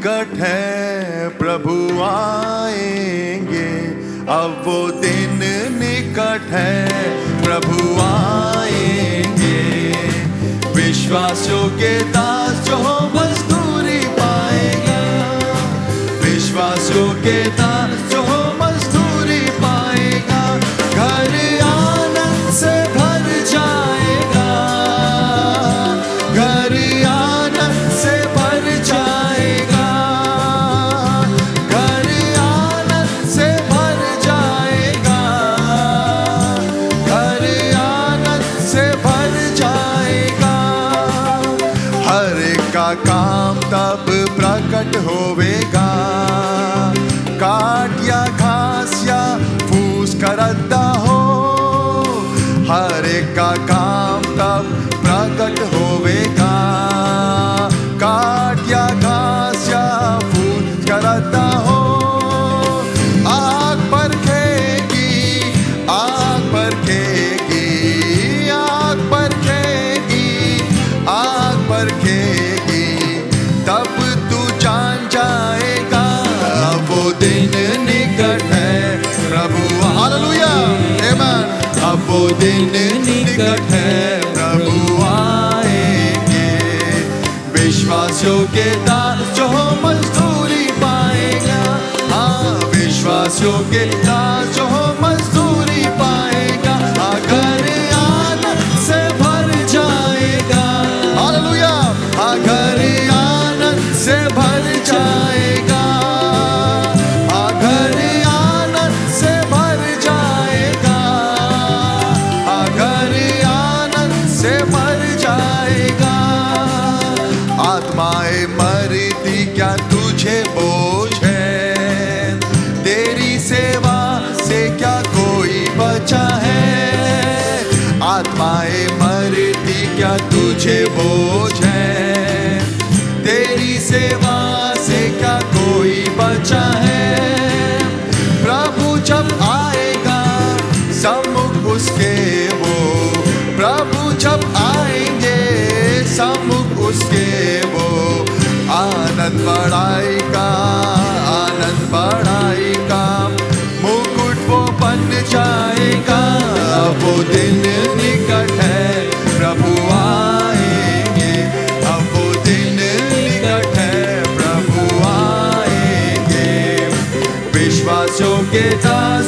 निकट है, प्रभु आएँगे। अब वो दिन निकट है, प्रभु आएँगे। विश्वासों के दास जो मजदूरी पाएगा। विश्वासों के दास काम तब प्रकट होवेगा। काट या वो दिन निकट है। प्रभु आएँगे। विश्वासियों के दास जो मजदूरी पाएगा। हाँ विश्वासियों के दास जो मरती क्या तुझे बोझ है? तेरी सेवा से क्या कोई बचा है? आत्माएँ मरती क्या तुझे बोझ है? तेरी सेवा से क्या कोई बचा है? प्रभु जब आएगा सम्मुख उसके वो। प्रभु जब आएँगे सम्मुख उसके वो। आनंद बढ़ाई का, आनंद बढ़ाई का, मुकुट वो बन जाएगा। अब वो दिन निकट है, प्रभु आएँगे। अब वो दिन निकट है, प्रभु आएँगे। विश्वासों के दास